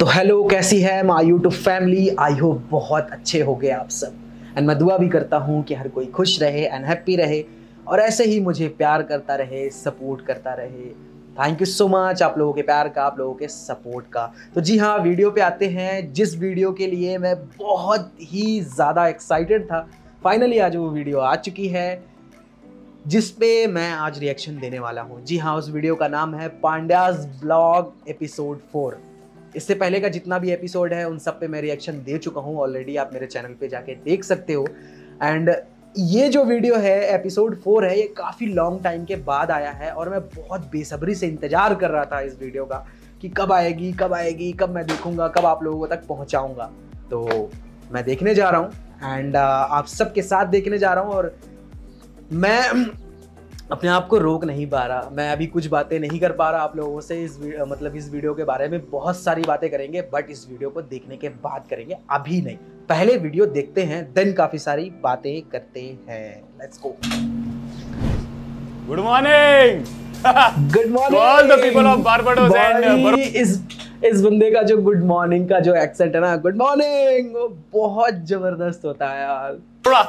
तो हेलो कैसी है my YouTube family I hope बहुत अच्छे हो गए आप सब। एंड मैं दुआ भी करता हूँ कि हर कोई खुश रहे एंड हैप्पी रहे और ऐसे ही मुझे प्यार करता रहे सपोर्ट करता रहे। थैंक यू सो मच आप लोगों के प्यार का, आप लोगों के सपोर्ट का। तो जी हाँ वीडियो पे आते हैं। जिस वीडियो के लिए मैं बहुत ही ज़्यादा एक्साइटेड था। फाइनली आज वो वीडियो आ चुकी है, जिस पे मैं आज रिएक्शन देने वाला हूँ। जी हाँ उस वीडियो का नाम है पांड्याज ब्लॉग एपिसोड फोर इससे पहले का जितना भी एपिसोड है, उन सब पे मैं रिएक्शन दे चुका हूँ ऑलरेडी आप मेरे चैनल पे जाके देख सकते हो। एंड ये जो वीडियो है एपिसोड फोर है, ये काफ़ी लॉन्ग टाइम के बाद आया है और मैं बहुत बेसब्री से इंतज़ार कर रहा था इस वीडियो का कि कब आएगी कब आएगी, कब मैं देखूँगा, कब आप लोगों तक पहुंचाऊँगा। तो मैं देखने जा रहा हूँ। एंड आप सबके साथ देखने जा रहा हूँ और मैं अपने आप को रोक नहीं पा रहा। मैं अभी कुछ बातें नहीं कर पा रहा। आप लोगों से इस मतलब इस वीडियो के बारे में बहुत सारी बातें करेंगे बट इस वीडियो को देखने के बाद करेंगे। अभी नहीं। पहले वीडियो देखते हैं देन काफ़ी सारी बातें करते हैं। Let's go good morning good morning all the people of Barbados and इस इस बंदे का जो गुड मॉर्निंग का जो एक्सेंट है ना गुड मॉर्निंग वो बहुत ज़बरदस्त होता है यार। थोड़ा।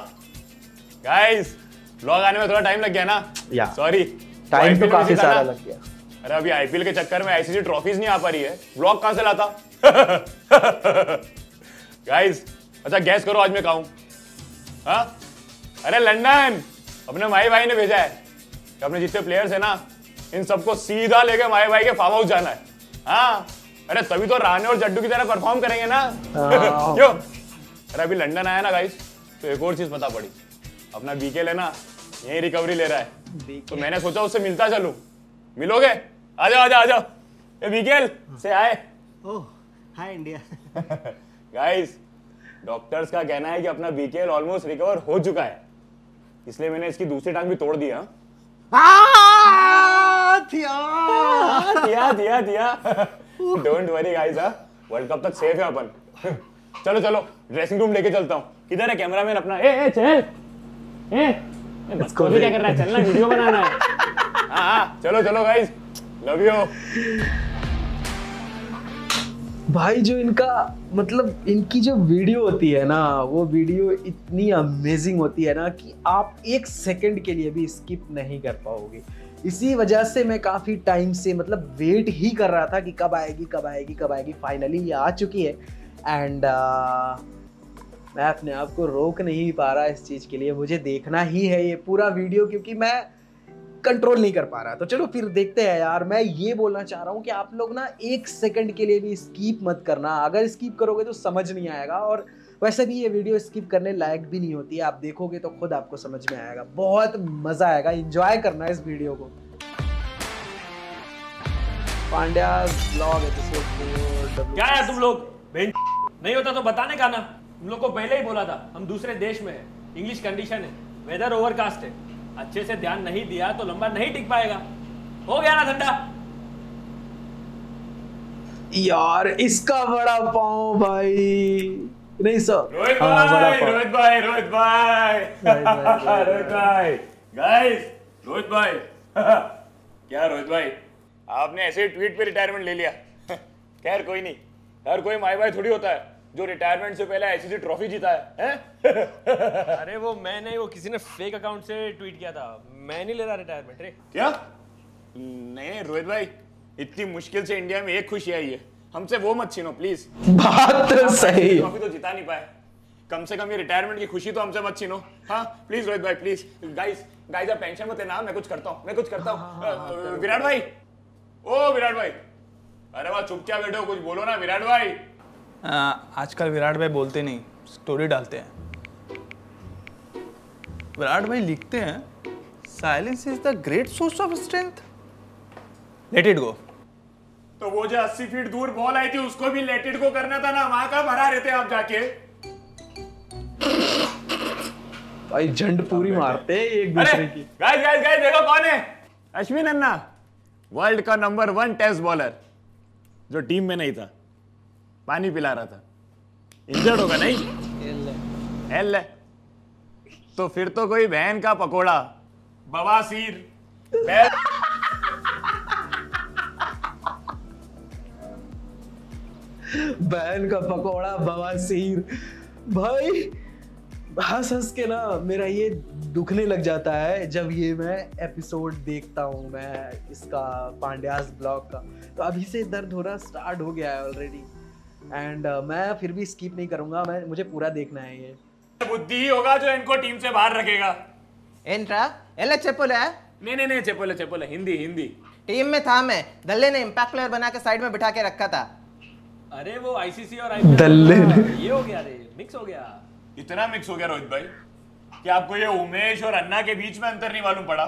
गाइस व्लॉग आने में थोड़ा टाइम लग गया ना? या सॉरी टाइम तो काफ़ी सारा लग गया। अरे अभी आईपीएल के चक्कर में आईसीसी ट्रॉफीज नहीं आ पा रही है। व्लॉग कहाँ से लाता? गाइस अच्छा गैस करो आज मैं कहूँ हाँ। अरे लंदन अपने माई भाई ने भेजा है। कि अपने जितने प्लेयर्स है ना इन सबको सीधा लेके माई भाई के फार्म हाउस जाना है। हाँ? अरे तभी तो राणे और जड्डू की तरह परफॉर्म करेंगे ना। हाँ। क्यों? अरे अभी लंदन आया ना गाइस तो एक और चीज़ पता पड़ी। अपना बीके लेना। यही रिकवरी ले रहा है। तो मैंने सोचा उससे मिलता चलूँ। मिलोगे? आ जाओ आ जाओ आ जाओ ये बीकेल से आए। Oh hi India guys doctors का कहना है कि अपना बीकेएल ऑलमोस्ट रिकवर हो चुका है। इसलिए मैंने इसकी दूसरी टांग भी तोड़ दी हाँ। दिया दिया दिया डोंट वरी गाइस हाँ। वर्ल्ड कप तक सेफ़ है अपन। चलो चलो ड्रेसिंग रूम लेके चलता हूँ। किधर है कैमरामैन अपना? ए ए चल ए ए, बकवास क्या कर रहा है चलना वीडियो बनाना है हाँ हाँ चलो चलो गाइस लव यू भाई जो इनका मतलब इनकी जो वीडियो होती है ना वो वीडियो इतनी अमेजिंग होती है ना कि आप एक सेकंड के लिए भी स्किप नहीं कर पाओगे। इसी वजह से मैं काफ़ी टाइम से मतलब वेट ही कर रहा था कि कब आएगी कब आएगी कब आएगी। फाइनली ये आ चुकी है। एंड मैं अपने आप को रोक नहीं पा रहा इस चीज़ के लिए। मुझे देखना ही है ये पूरा वीडियो क्योंकि मैं कंट्रोल नहीं कर पा रहा। तो चलो फिर देखते हैं यार मैं ये बोलना चाह रहा हूँ कि आप लोग ना एक सेकंड के लिए भी स्कीप मत करना। अगर स्कीप करोगे तो समझ नहीं आएगा और वैसे भी ये वीडियो स्किप करने लायक भी नहीं होती। आप देखोगे तो खुद आपको समझ में आएगा। बहुत मज़ा आएगा। इंजॉय करना इस वीडियो को। पांड्या ब्लॉग एपिसोड क्या है तुम लोग? नहीं होता तो बताने का ना। तुम लोग को पहले ही बोला था हम दूसरे देश में है इंग्लिश कंडीशन है वेदर ओवरकास्ट है। अच्छे से ध्यान नहीं दिया तो लंबा नहीं टिक पाएगा। हो गया ना ठंडा यार इसका बड़ा पाँव भाई। नहीं सर रोहित हाँ, भाई रोहित भाई रोहित भाई। भाई, भाई, रोहित भाई। गाइस रोहित भाई। क्या रोहित भाई? आपने ऐसे ट्वीट पे रिटायरमेंट ले लिया। खैर कोई नहीं। हर कोई माई भाई थोड़ी होता है। जो रिटायरमेंट से पहले आईसीसी ट्रॉफी जीता है, हैं? अरे वो मैं नहीं वो किसी ने फेक अकाउंट से ट्वीट किया था। मैं नहीं ले रहा रिटायरमेंट रे। क्या? नहीं रोहित भाई इतनी मुश्किल से इंडिया में एक खुशी आई है। हमसे वो मत छीनो प्लीज़ बात तो सही। ट्रॉफी तो जिता नहीं पाए। कम से कम ये रिटायरमेंट की खुशी तो हमसे मत छीनो। हाँ प्लीज़ रोहित भाई प्लीज़ गाइस गाइस आप टेंशन मत लेना मैं कुछ करता हूँ मैं कुछ करता हूँ। विराट भाई। ओ विराट भाई। अरे वाह चुप क्या बैठे हो कुछ बोलो ना विराट भाई। आजकल विराट भाई बोलते नहीं स्टोरी डालते हैं। विराट भाई लिखते हैं silence is the great source of strength let it go तो वो जो 80 फीट दूर बॉल आई थी उसको भी लेटेड गो करना था ना? वहाँ का भरा रहते आप जाके? भाई झंड पूरी मारते हैं एक दूसरे की। गाइस गाइस गाइस देखो कौन है? अश्विन अन्ना वर्ल्ड का नंबर वन टेस्ट बॉलर जो टीम में नहीं था। पानी पिला रहा था। इंजर्ड होगा नहीं? है तो फिर तो कोई बहन का पकोड़ा। बवासीर। बहन का पकौड़ा, बवासीर। भाई, हंस हंस के ना मेरा ये दुखने लग जाता है जब ये मैं एपिसोड देखता हूँ मैं इसका, पांड्यास ब्लॉग का। तो अभी से दर्द होना स्टार्ट हो गया है ऑलरेडी एंड मैं फिर भी स्किप नहीं करूंगा मैं मुझे पूरा देखना है ये बुद्धि ही होगा जो इनको टीम से बाहर रखेगा ఏంట్రా ఎలా చెప్పులే नहीं नहीं नहीं चेपोले चेपोले हिंदी हिंदी टीम में था मैं दल्ले ने इम्पैक्ट प्लेयर बना के साइड में बिठा के रखा था अरे वो आईसीसी और आईपीएल दल्ले ये हो गया रे मिक्स हो गया इतना मिक्स हो गया रोहित भाई कि आपको ये उमेश और अन्ना के बीच में अंतर नहीं मालूम पड़ा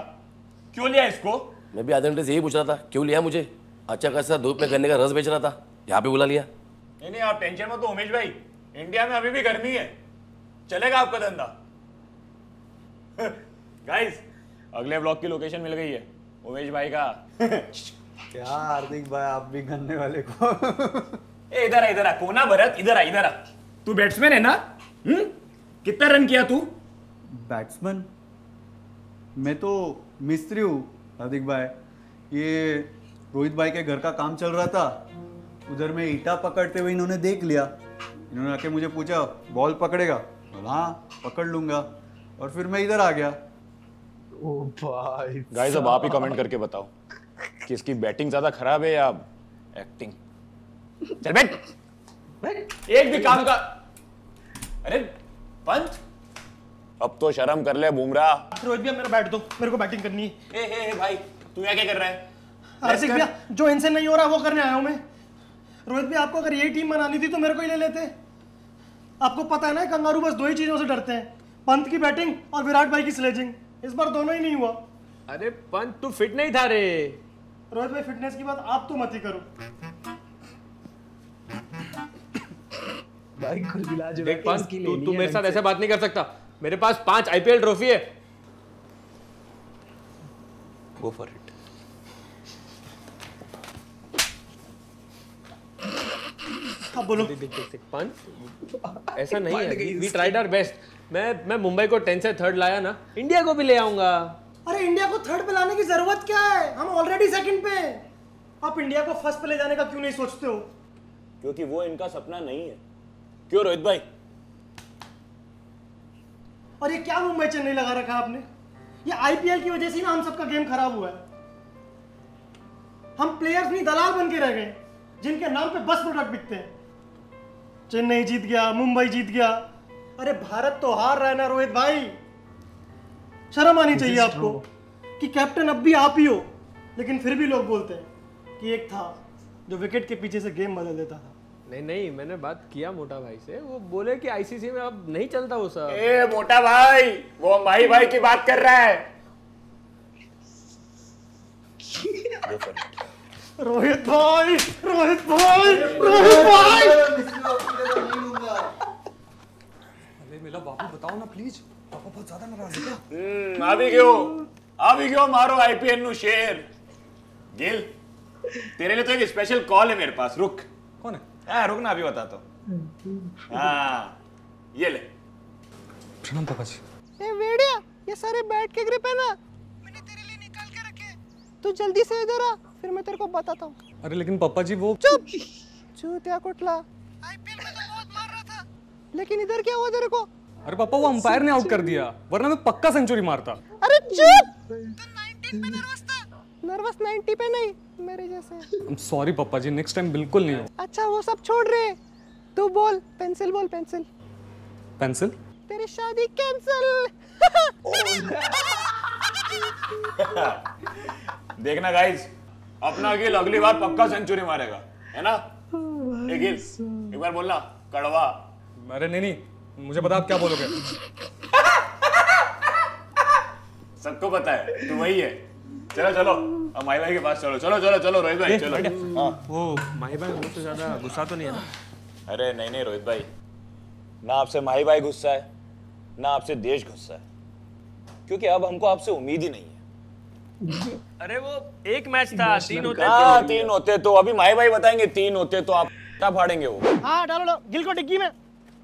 क्यों लिया इसको मैं भी आधे घंटे से यही पूछ रहा था क्यों लिया मुझे अच्छा खासा धूप में गन्ने का रस बेच रहा था यहाँ पे बुला लिया नहीं नहीं आप टेंशन मत तो उमेश भाई। इंडिया में अभी भी गर्मी है। चलेगा आपका धंधा। गाइस अगले ब्लॉग की लोकेशन मिल गई है उमेश भाई का। क्या हार्दिक भाई आप भी गन्ने वाले को। ए इधर आ इधर आ कोना भरत इधर आ इधर आ। तू बैट्समैन है ना? हम्म? कितना रन किया तू? बैट्समैन मैं तो मिस्त्री हूँ हार्दिक भाई। ये रोहित भाई के घर का काम चल रहा था। उधर मैं ईटा पकड़ते हुए इन्होंने देख लिया। इन्होंने आके मुझे पूछा बॉल पकड़ेगा? हाँ पकड़ लूँगा। और फिर मैं इधर आ गया। ओ भाई गाइस अब आप ही कमेंट करके बताओ कि इसकी बैटिंग ज़्यादा खराब है या एक्टिंग चल बैठ। एक भी काम का अरे पंच। अब तो शर्म कर ले बुमराह। रोहित भैया मेरा बैट दो। मेरे को बैटिंग करनी है। ए, ए, ए भाई तू यहाँ क्या कर रहा है? हार्दिक भैया जो इनसे नहीं हो रहा वो करने आया हूँ मैं। रोहित भैया आपको अगर यही टीम बनानी थी तो मेरे को ही ले लेते। आपको पता है ना कंगारू बस दो ही चीज़ों से डरते हैं। पंत की बैटिंग और विराट भाई की स्लेजिंग इस बार दोनों ही नहीं हुआ। अरे पंत तू फिट नहीं था रे। रोहित भाई फिटनेस की बात आप तो मत ही करो। भाई कुल मिला जो देख पंत तू तू मेरे साथ ऐसे बात नहीं कर सकता। मेरे पास पाँच आईपीएल ट्रॉफी है। गो फॉर इट बोलो। देख देख देख पंत ऐसा नहीं है वी ट्राइड आवर बेस्ट मैं मैं मुंबई को टेन से थर्ड लाया ना इंडिया को भी ले आऊँगा। अरे इंडिया को थर्ड पे लाने की ज़रूरत क्या है? हम ऑलरेडी सेकंड पे हैं। आप इंडिया को फ़र्स्ट पे ले जाने का क्यों नहीं सोचते हो? क्योंकि वो इनका सपना नहीं है। क्यों रोहित भाई? और ये क्या मुंबई चेन्नई लगा रखा आपने? ये आईपीएल की वजह से ना हम सबका गेम खराब हुआ है। हम प्लेयर्स नहीं दलाल बन के रह गए जिनके नाम पे बस प्रोडक्ट बिकते हैं। चेन्नई जीत गया मुंबई जीत गया। अरे भारत तो हार रहा है ना रोहित भाई। शर्म आनी चाहिए आपको कि कैप्टन अब भी आप ही हो लेकिन फिर भी लोग बोलते हैं कि एक था जो विकेट के पीछे से गेम बदल देता था। नहीं नहीं मैंने बात किया मोटा भाई से। वो बोले कि आईसीसी में अब नहीं चलता वो सब। ए मोटा भाई वो भाई भाई की बात कर रहा है। रोहित भाई रोहित भाई रोहित भाई हम्म, आ भी गयो आ भी गयो मारो आईपीएल नु शेर गिल तेरे लिए तो एक स्पेशल कॉल है मेरे पास रुक। कौन है? हाँ रुक ना अभी बताता हूँ। हाँ ये ले। प्रणाम पापा जी ए वेड़िया ये सारे बैट के ग्रिप है ना? मैंने तेरे लिए निकाल के रखे। तू जल्दी से इधर आ। फिर मैं तेरे को बताता हूँ। अरे लेकिन पापा जी वो चुप! चूतिया कुटला। आईपीएल में तो बहुत मार रहा था लेकिन इधर क्या हुआ तेरे को? अरे पापा वो अंपायर ने आउट कर दिया वरना मैं पक्का सेंचुरी मारता। अरे चुप! तू 19 पे नर्वस था नर्वस 90 पे नहीं मेरे जैसे। आई एम सॉरी पापा जी नेक्स्ट टाइम बिल्कुल नहीं हो। अच्छा वो सब छोड़ रहे तू बोल पेंसिल बोल पेंसिल पेंसिल तेरी शादी कैंसिल देखना गाइस अपना गिल अगली बार पक्का सेंचुरी मारेगा है ना? ए गिल एक बार बोलना कड़वा। अरे नहीं नहीं मुझे बता आप क्या बोलोगे। सबको पता है तू वही है। चलो चलो अब माई भाई के पास चलो चलो चलो चलो रोहित भाई चलो। हाँ। वो माही भाई मुझसे ज़्यादा गुस्सा तो नहीं है ना? अरे नहीं नहीं रोहित भाई ना आपसे माही भाई गुस्सा है ना आपसे देश गुस्सा है क्योंकि अब हमको आपसे उम्मीद ही नहीं है। अरे वो एक मैच था तीन होते हाँ तीन होते तो अभी माही भाई बताएँगे तीन होते तो आप क्या फाड़ेंगे वो? हाँ डालो डालो गिल को डिग्गी में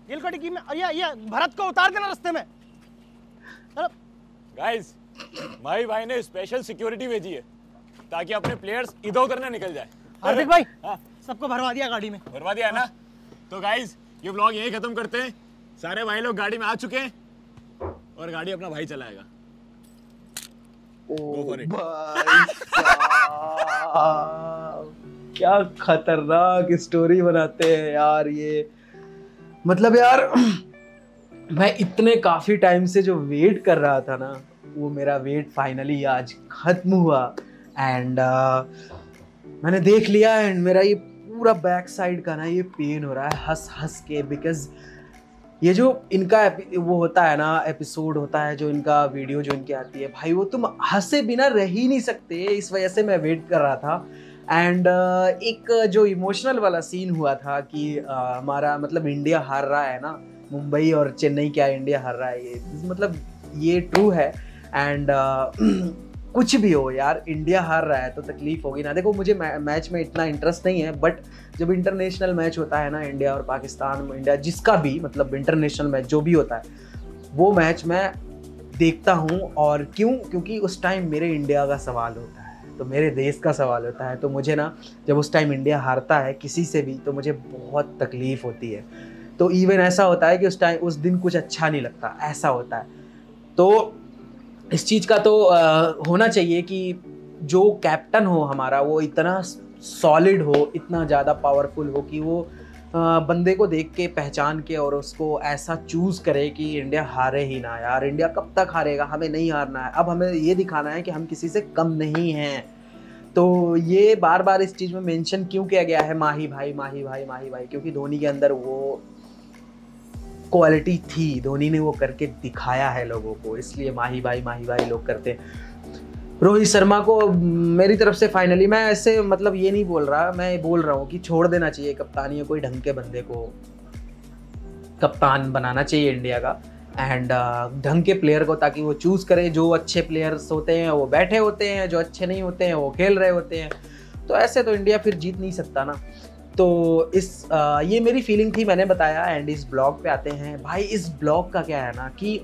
गिल को डिग्गी में और ये ये भरत को उतार देना रास्ते में। गाइस माही भाई ने स्पेशल सिक्योरिटी भेजी है ताकि अपने प्लेयर्स इधर उधर ना निकल जाए। हार्दिक भाई हाँ। सबको भरवा दिया गाड़ी में। भरवा दिया ना? तो गाइस ये ब्लॉग यही खत्म करते हैं। सारे भाई लोग गाड़ी में आ चुके हैं और गाड़ी अपना भाई चलाएगा। क्या खतरनाक स्टोरी बनाते हैं यार ये। मतलब यार मैं इतने काफ़ी टाइम से जो वेट कर रहा था ना वो मेरा वेट फाइनली आज खत्म हुआ। एंड uh, मैंने देख लिया एंड मेरा ये पूरा बैक साइड का ना ये पेन हो रहा है हंस हंस के बिकॉज़ ये जो इनका वो होता है ना एपिसोड होता है जो इनका वीडियो जो इनकी आती है भाई वो तुम हंसे बिना रह ही नहीं सकते इस वजह से मैं वेट कर रहा था। एंड uh, एक जो इमोशनल वाला सीन हुआ था कि uh, हमारा मतलब इंडिया हार रहा है ना मुंबई और चेन्नई क्या इंडिया हार रहा है ये मतलब ये ट्रू है। एंड कुछ भी हो यार इंडिया हार रहा है तो तकलीफ़ होगी ना। देखो, मुझे मैच में इतना इंटरेस्ट नहीं है बट जब इंटरनेशनल मैच होता है ना इंडिया और पाकिस्तान इंडिया जिसका भी मतलब इंटरनेशनल मैच जो भी होता है, वो मैच मैं देखता हूँ और क्यों? क्योंकि उस टाइम मेरे इंडिया का सवाल होता है तो मेरे देश का सवाल होता है तो मुझे ना, जब उस टाइम इंडिया हारता है किसी से भी तो मुझे बहुत तकलीफ़ होती है। तो इवन ऐसा होता है कि उस टाइम उस दिन कुछ अच्छा नहीं लगता, ऐसा होता है। तो इस चीज़ का तो अ, होना चाहिए कि जो कैप्टन हो हमारा वो इतना सॉलिड हो इतना ज़्यादा पावरफुल हो कि वो अ, बंदे को देख के पहचान के और उसको ऐसा चूज़ करे कि इंडिया हारे ही ना यार। इंडिया कब तक हारेगा? हमें नहीं हारना है। अब हमें ये दिखाना है कि हम किसी से कम नहीं हैं। तो ये बार बार इस चीज़ में मेंशन क्यों किया गया है? माही भाई माही भाई माही भाई क्योंकि धोनी के अंदर वो क्वालिटी थी, धोनी ने वो करके दिखाया है लोगों को, इसलिए माही भाई माही भाई लोग करते रोहित शर्मा को मेरी तरफ़ से फाइनली मैं ऐसे मतलब ये नहीं बोल रहा, मैं बोल रहा हूँ कि छोड़ देना चाहिए कप्तानी कोई ढंग के बंदे को। कप्तान बनाना चाहिए इंडिया का एंड ढंग के प्लेयर को ताकि वो चूज़ करे, जो अच्छे प्लेयर्स होते हैं, वो बैठे होते हैं, जो अच्छे नहीं होते हैं, वो खेल रहे होते हैं। तो ऐसे तो इंडिया फिर जीत नहीं सकता ना। तो इस आ, ये मेरी फीलिंग थी मैंने बताया एंड इस ब्लॉग पे आते हैं। भाई इस ब्लॉग का क्या है ना कि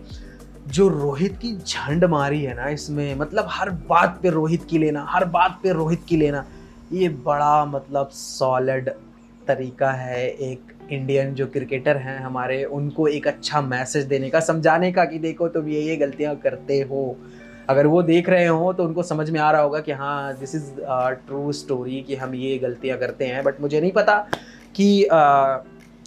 जो रोहित की झंड मारी है ना इसमें मतलब हर बात पे रोहित की लेना हर बात पे रोहित की लेना ये बड़ा मतलब सॉलिड तरीका है। एक इंडियन जो क्रिकेटर हैं हमारे उनको एक अच्छा मैसेज देने का समझाने का कि देखो तुम ये ये गलतियाँ करते हो। अगर वो देख रहे हो तो उनको समझ में आ रहा होगा कि हाँ दिस इज़ ट्रू स्टोरी कि हम ये गलतियाँ करते हैं। बट मुझे नहीं पता कि uh,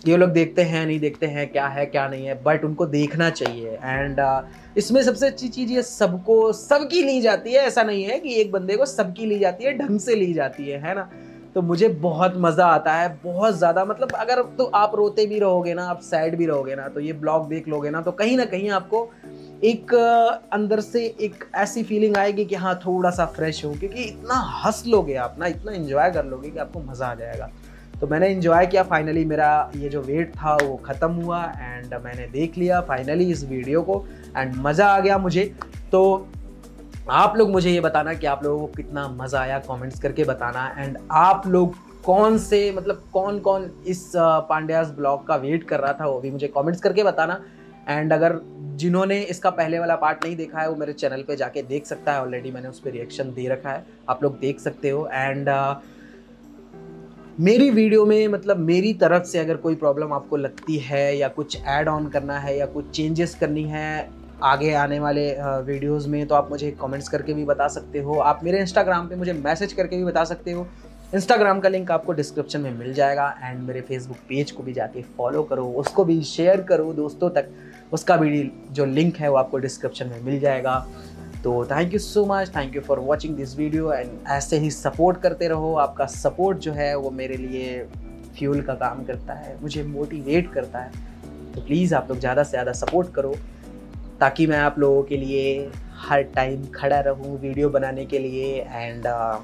ये लोग देखते हैं नहीं देखते हैं क्या है क्या नहीं है बट उनको देखना चाहिए। एंड uh, इसमें सबसे अच्छी चीज़ ये सबको सबकी ली जाती है। ऐसा नहीं है कि एक बंदे को सबकी ली जाती है ढंग से ली जाती है है ना? तो मुझे बहुत मज़ा आता है बहुत ज़्यादा। मतलब अगर तो आप रोते भी रहोगे ना आप सैड भी रहोगे ना तो ये ब्लॉग देख लोगे ना तो कहीं ना कहीं आपको एक अंदर से एक ऐसी फीलिंग आएगी कि हाँ थोड़ा सा फ्रेश हो, क्योंकि इतना हंस लोगे आप ना, इतना इन्जॉय कर लोगे कि आपको मज़ा आ जाएगा। तो मैंने इन्जॉय किया फाइनली मेरा ये जो वेट था वो ख़त्म हुआ एंड मैंने देख लिया फाइनली इस वीडियो को एंड मज़ा आ गया मुझे। तो आप लोग मुझे ये बताना कि आप लोगों को कितना मज़ा आया कमेंट्स करके बताना एंड आप लोग कौन से मतलब कौन कौन इस पांड्यास ब्लॉग का वेट कर रहा था वो भी मुझे कमेंट्स करके बताना। एंड अगर जिन्होंने इसका पहले वाला पार्ट नहीं देखा है, वो मेरे चैनल पे जाके देख सकता है ऑलरेडी मैंने उस पर रिएक्शन दे रखा है। आप लोग देख सकते हो। एंड मेरी वीडियो में मतलब मेरी तरफ़ से अगर कोई प्रॉब्लम आपको लगती है या कुछ ऐड ऑन करना है या कुछ चेंजेस करनी है आगे आने वाले वीडियोस में तो आप मुझे कमेंट्स करके भी बता सकते हो। आप मेरे इंस्टाग्राम पे मुझे मैसेज करके भी बता सकते हो। इंस्टाग्राम का लिंक आपको डिस्क्रिप्शन में मिल जाएगा। एंड मेरे फेसबुक पेज को भी जाके फॉलो करो, उसको भी शेयर करो दोस्तों तक। उसका भी जो लिंक है वो आपको डिस्क्रिप्शन में मिल जाएगा। तो thank you so much thank you for watching this video and ऐसे ही सपोर्ट करते रहो। आपका सपोर्ट जो है वो मेरे लिए फ्यूल का काम करता है मुझे मोटिवेट करता है। तो प्लीज़ आप लोग ज़्यादा से ज़्यादा सपोर्ट करो ताकि मैं आप लोगों के लिए हर टाइम खड़ा रहूँ वीडियो बनाने के लिए एंड uh,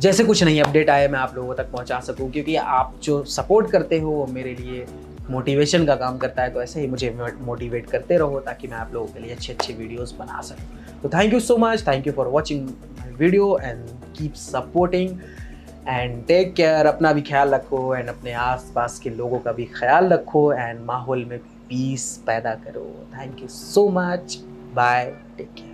जैसे कुछ नहीं अपडेट आए मैं आप लोगों तक पहुँचा सकूँ क्योंकि आप जो सपोर्ट करते हो वो मेरे लिए मोटिवेशन का काम करता है तो ऐसे ही मुझे मोटिवेट करते रहो ताकि मैं आप लोगों के लिए अच्छे अच्छे वीडियोस बना सकूँ। तो thank you so much thank you for watching video and keep supporting and take care अपना भी ख्याल रखो एंड अपने आसपास के लोगों का भी ख्याल रखो एंड माहौल में पीस पैदा करो। Thank you so much bye take care